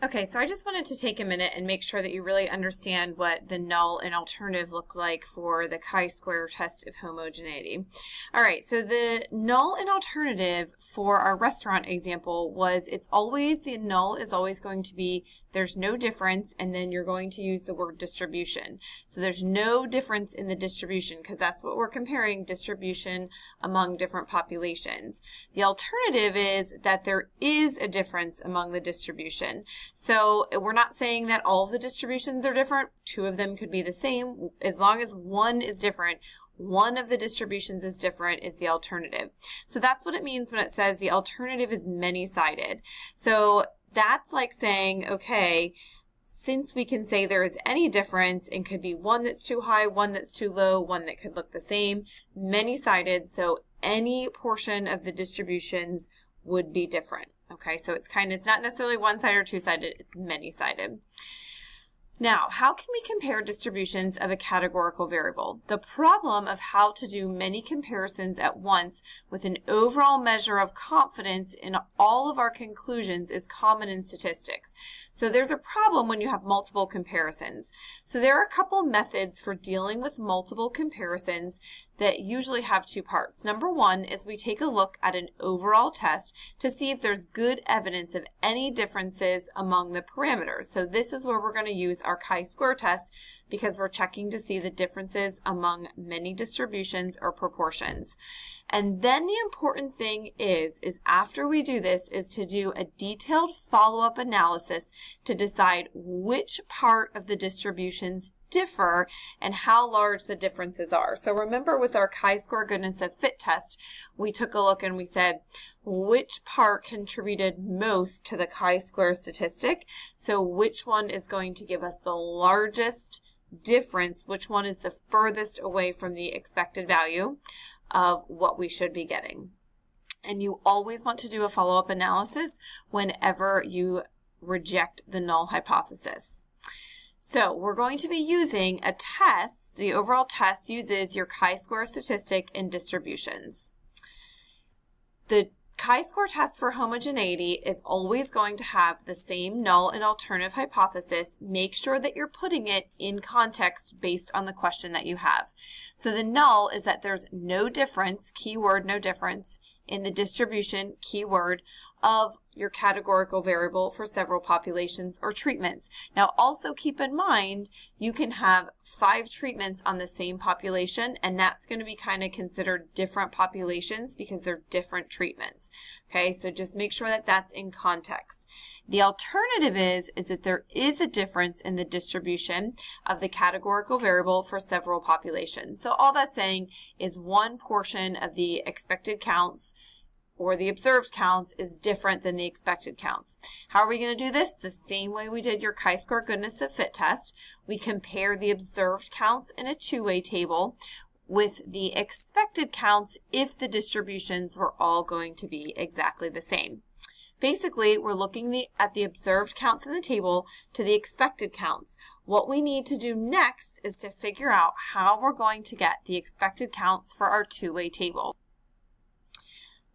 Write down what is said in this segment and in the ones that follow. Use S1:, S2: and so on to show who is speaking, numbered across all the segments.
S1: Okay, so I just wanted to take a minute and make sure that you really understand what the null and alternative look like for the chi-square test of homogeneity. All right, so the null and alternative for our restaurant example was it's always, the null is always going to be there's no difference, and then you're going to use the word distribution. So there's no difference in the distribution because that's what we're comparing, distribution among different populations. The alternative is that there is a difference among the distribution. So we're not saying that all of the distributions are different. Two of them could be the same. As long as one is different, one of the distributions is different is the alternative. So that's what it means when it says the alternative is many-sided. So that's like saying, okay, since we can say there is any difference and could be one that's too high, one that's too low, one that could look the same, many-sided, so any portion of the distributions would be different. Okay, so it's kind of, it's not necessarily one-sided or two-sided, it's many-sided. Now, how can we compare distributions of a categorical variable? The problem of how to do many comparisons at once with an overall measure of confidence in all of our conclusions is common in statistics. So there's a problem when you have multiple comparisons. So there are a couple methods for dealing with multiple comparisons that usually have two parts. Number one is we take a look at an overall test to see if there's good evidence of any differences among the parameters. So this is where we're going to use our chi-square test because we're checking to see the differences among many distributions or proportions. And then the important thing is, is after we do this, is to do a detailed follow-up analysis to decide which part of the distributions differ and how large the differences are. So remember with our chi-square goodness of fit test, we took a look and we said, which part contributed most to the chi-square statistic? So which one is going to give us the largest difference, which one is the furthest away from the expected value of what we should be getting. And you always want to do a follow-up analysis whenever you reject the null hypothesis. So we're going to be using a test. The overall test uses your chi-square statistic and distributions. The chi-square test for homogeneity is always going to have the same null and alternative hypothesis. Make sure that you're putting it in context based on the question that you have. So the null is that there's no difference, keyword no difference, in the distribution, keyword, of your categorical variable for several populations or treatments. Now also keep in mind you can have five treatments on the same population and that's going to be kind of considered different populations because they're different treatments. Okay, so just make sure that that's in context. The alternative is, is that there is a difference in the distribution of the categorical variable for several populations. So all that's saying is one portion of the expected counts or the observed counts is different than the expected counts. How are we going to do this? The same way we did your chi-square goodness of fit test. We compare the observed counts in a two-way table with the expected counts if the distributions were all going to be exactly the same. Basically, we're looking the, at the observed counts in the table to the expected counts. What we need to do next is to figure out how we're going to get the expected counts for our two-way table.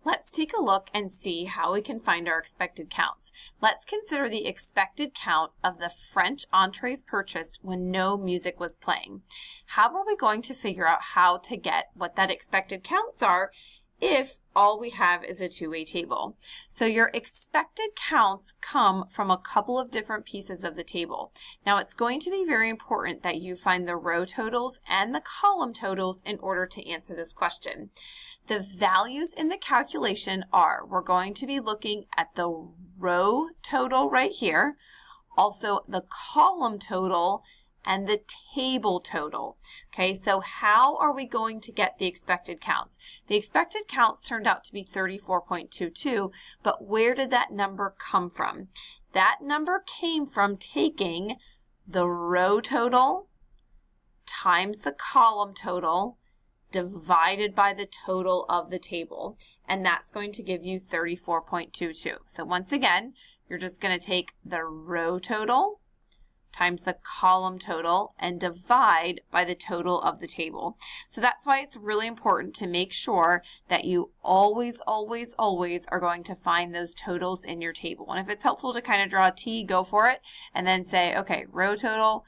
S1: Let's take a look and see how we can find our expected counts. Let's consider the expected count of the French entrees purchased when no music was playing. How are we going to figure out how to get what that expected counts are if all we have is a two-way table. So your expected counts come from a couple of different pieces of the table. Now it's going to be very important that you find the row totals and the column totals in order to answer this question. The values in the calculation are, we're going to be looking at the row total right here, also the column total, and the table total. Okay, so how are we going to get the expected counts? The expected counts turned out to be 34.22, but where did that number come from? That number came from taking the row total times the column total divided by the total of the table, and that's going to give you 34.22. So once again, you're just going to take the row total times the column total and divide by the total of the table. So that's why it's really important to make sure that you always, always, always are going to find those totals in your table. And if it's helpful to kind of draw a T, go for it, and then say, okay, row total,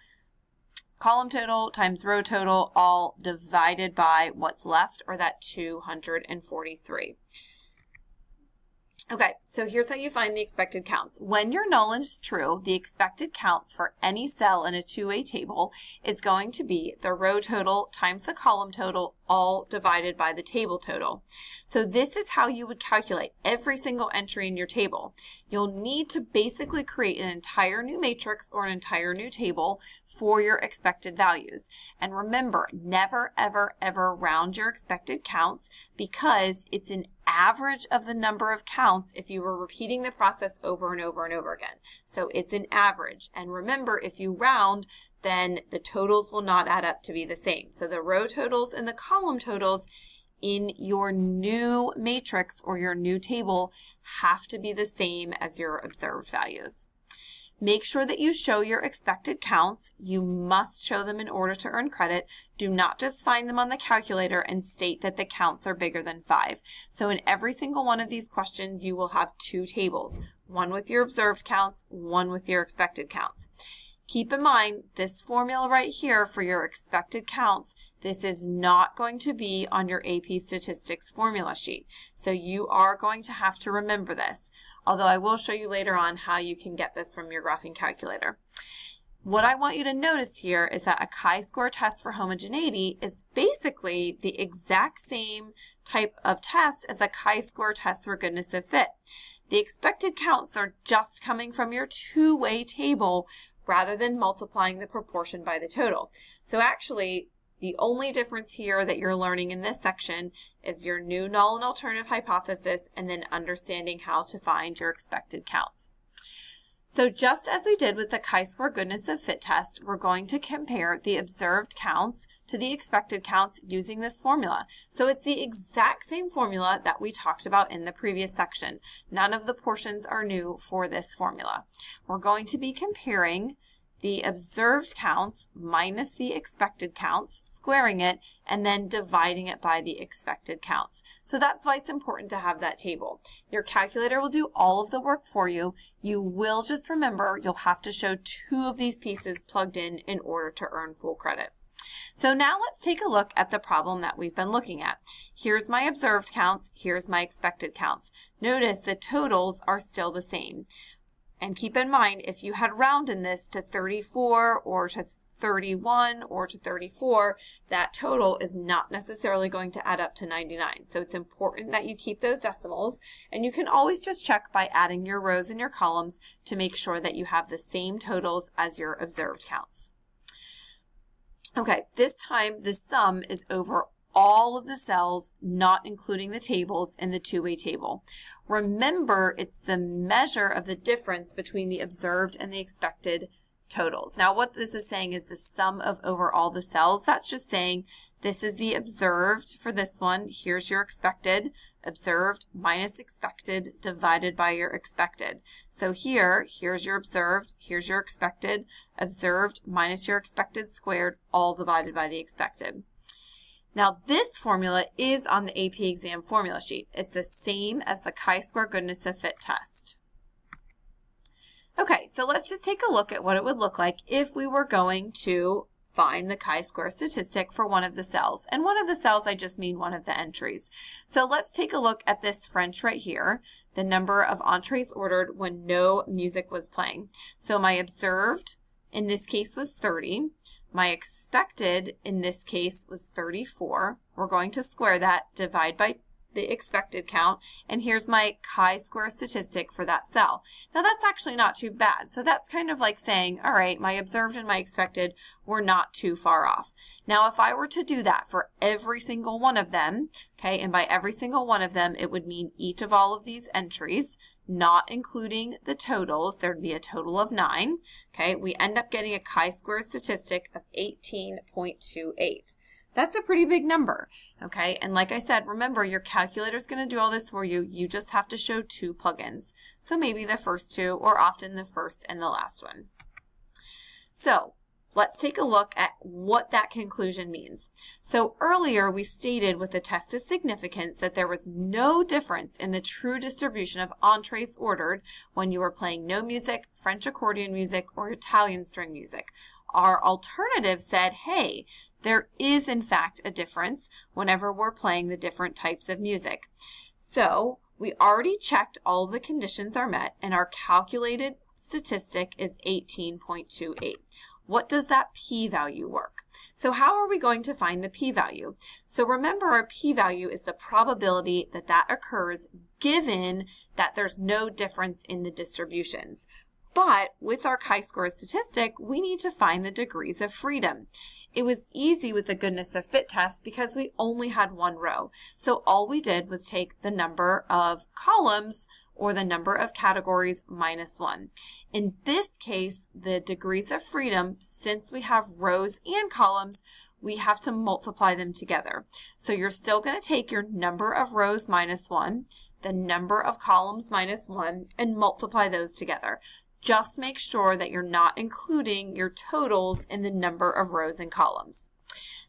S1: column total times row total all divided by what's left or that 243. Okay, so here's how you find the expected counts. When your null is true, the expected counts for any cell in a two-way table is going to be the row total times the column total all divided by the table total. So this is how you would calculate every single entry in your table. You'll need to basically create an entire new matrix or an entire new table for your expected values. And remember, never, ever, ever round your expected counts because it's an average of the number of counts if you were repeating the process over and over and over again. So it's an average. And remember, if you round, then the totals will not add up to be the same. So the row totals and the column totals in your new matrix or your new table have to be the same as your observed values. Make sure that you show your expected counts. You must show them in order to earn credit. Do not just find them on the calculator and state that the counts are bigger than five. So in every single one of these questions, you will have two tables, one with your observed counts, one with your expected counts. Keep in mind, this formula right here for your expected counts, this is not going to be on your AP Statistics formula sheet. So you are going to have to remember this although I will show you later on how you can get this from your graphing calculator. What I want you to notice here is that a chi-square test for homogeneity is basically the exact same type of test as a chi-square test for goodness of fit. The expected counts are just coming from your two-way table rather than multiplying the proportion by the total. So actually, the only difference here that you're learning in this section is your new null and alternative hypothesis and then understanding how to find your expected counts. So just as we did with the chi-square goodness of fit test, we're going to compare the observed counts to the expected counts using this formula. So it's the exact same formula that we talked about in the previous section. None of the portions are new for this formula. We're going to be comparing the observed counts minus the expected counts, squaring it, and then dividing it by the expected counts. So that's why it's important to have that table. Your calculator will do all of the work for you. You will just remember you'll have to show two of these pieces plugged in in order to earn full credit. So now let's take a look at the problem that we've been looking at. Here's my observed counts, here's my expected counts. Notice the totals are still the same. And keep in mind, if you had rounded this to 34 or to 31 or to 34, that total is not necessarily going to add up to 99. So it's important that you keep those decimals and you can always just check by adding your rows and your columns to make sure that you have the same totals as your observed counts. Okay, this time the sum is over all of the cells, not including the tables in the two-way table. Remember, it's the measure of the difference between the observed and the expected totals. Now, what this is saying is the sum of over all the cells. That's just saying this is the observed for this one. Here's your expected. Observed minus expected divided by your expected. So here, here's your observed, here's your expected, observed minus your expected squared, all divided by the expected. Now this formula is on the AP exam formula sheet. It's the same as the chi-square goodness of fit test. Okay, so let's just take a look at what it would look like if we were going to find the chi-square statistic for one of the cells. And one of the cells, I just mean one of the entries. So let's take a look at this French right here, the number of entrees ordered when no music was playing. So my observed in this case was 30. My expected in this case was 34. We're going to square that, divide by the expected count, and here's my chi-square statistic for that cell. Now that's actually not too bad. So that's kind of like saying, all right, my observed and my expected were not too far off. Now if I were to do that for every single one of them, okay, and by every single one of them, it would mean each of all of these entries, not including the totals, there'd be a total of 9. Okay, we end up getting a chi-square statistic of 18.28. That's a pretty big number, okay? And like I said, remember, your calculator is going to do all this for you. You just have to show two plugins. So maybe the first two, or often the first and the last one. So let's take a look at what that conclusion means. So earlier we stated with the test of significance that there was no difference in the true distribution of entrees ordered when you were playing no music, French accordion music, or Italian string music. Our alternative said, hey, there is in fact a difference whenever we're playing the different types of music. So we already checked all the conditions are met and our calculated statistic is 18.28. What does that p-value work? So how are we going to find the p-value? So remember our p-value is the probability that that occurs given that there's no difference in the distributions. But with our chi-square statistic, we need to find the degrees of freedom. It was easy with the goodness of fit test because we only had one row. So all we did was take the number of columns or the number of categories minus one. In this case, the degrees of freedom, since we have rows and columns, we have to multiply them together. So you're still going to take your number of rows minus one, the number of columns minus one, and multiply those together. Just make sure that you're not including your totals in the number of rows and columns.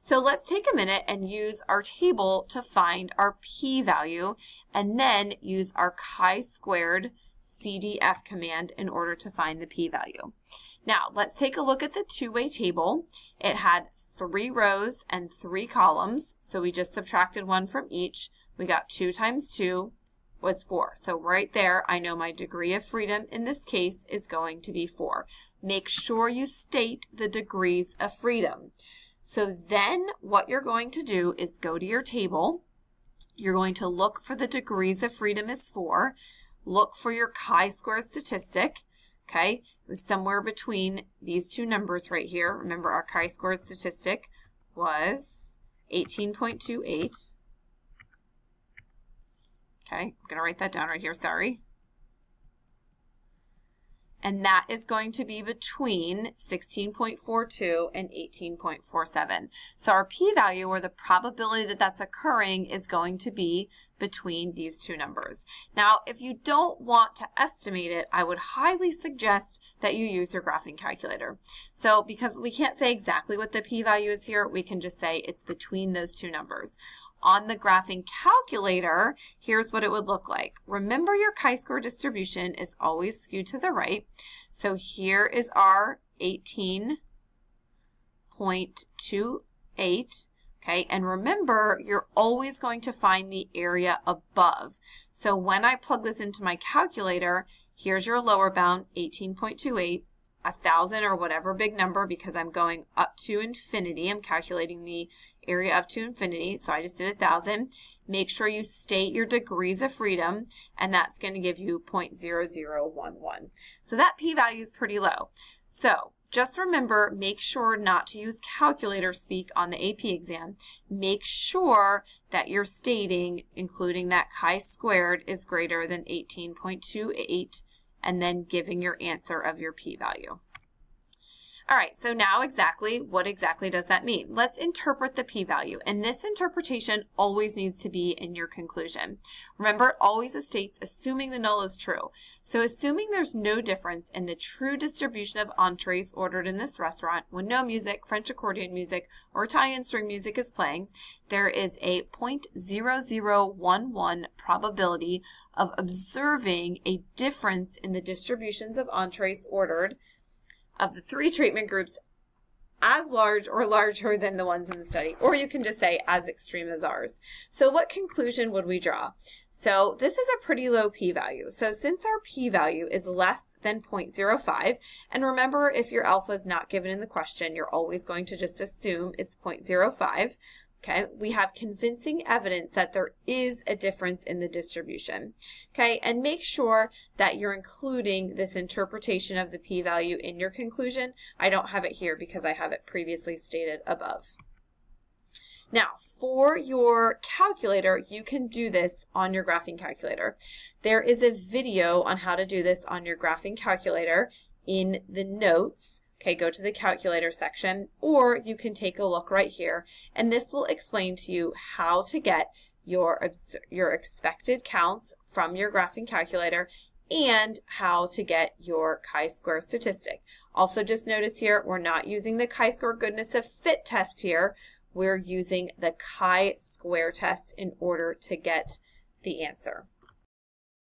S1: So let's take a minute and use our table to find our p-value and then use our chi-squared CDF command in order to find the p-value. Now let's take a look at the two-way table. It had three rows and three columns, so we just subtracted one from each. We got 2 times 2 was 4. So right there, I know my degree of freedom in this case is going to be 4. Make sure you state the degrees of freedom. So then what you're going to do is go to your table. You're going to look for the degrees of freedom is 4. Look for your chi-square statistic. Okay, it was somewhere between these two numbers right here. Remember our chi-square statistic was 18.28. Okay, I'm going to write that down right here, sorry and that is going to be between 16.42 and 18.47. So our p-value, or the probability that that's occurring, is going to be between these two numbers. Now, if you don't want to estimate it, I would highly suggest that you use your graphing calculator. So because we can't say exactly what the p-value is here, we can just say it's between those two numbers. On the graphing calculator, here's what it would look like. Remember your chi-square distribution is always skewed to the right. So here is our 18.28. Okay, and remember, you're always going to find the area above. So when I plug this into my calculator, here's your lower bound, 18.28 a thousand or whatever big number because I'm going up to infinity. I'm calculating the area up to infinity. So I just did a thousand. Make sure you state your degrees of freedom and that's going to give you 0.0011. So that p-value is pretty low. So just remember, make sure not to use calculator speak on the AP exam. Make sure that you're stating, including that chi-squared is greater than 18.28 and then giving your answer of your p-value. All right, so now exactly, what exactly does that mean? Let's interpret the p-value, and this interpretation always needs to be in your conclusion. Remember, it always states assuming the null is true. So assuming there's no difference in the true distribution of entrees ordered in this restaurant when no music, French accordion music, or Italian string music is playing, there is a 0.0011 probability of observing a difference in the distributions of entrees ordered of the three treatment groups as large or larger than the ones in the study, or you can just say as extreme as ours. So what conclusion would we draw? So this is a pretty low p-value. So since our p-value is less than 0.05, and remember if your alpha is not given in the question, you're always going to just assume it's 0.05, Okay, we have convincing evidence that there is a difference in the distribution. Okay, and make sure that you're including this interpretation of the p-value in your conclusion. I don't have it here because I have it previously stated above. Now, for your calculator, you can do this on your graphing calculator. There is a video on how to do this on your graphing calculator in the notes. Okay, go to the calculator section, or you can take a look right here, and this will explain to you how to get your, your expected counts from your graphing calculator and how to get your chi-square statistic. Also just notice here, we're not using the chi-square goodness of fit test here. We're using the chi-square test in order to get the answer.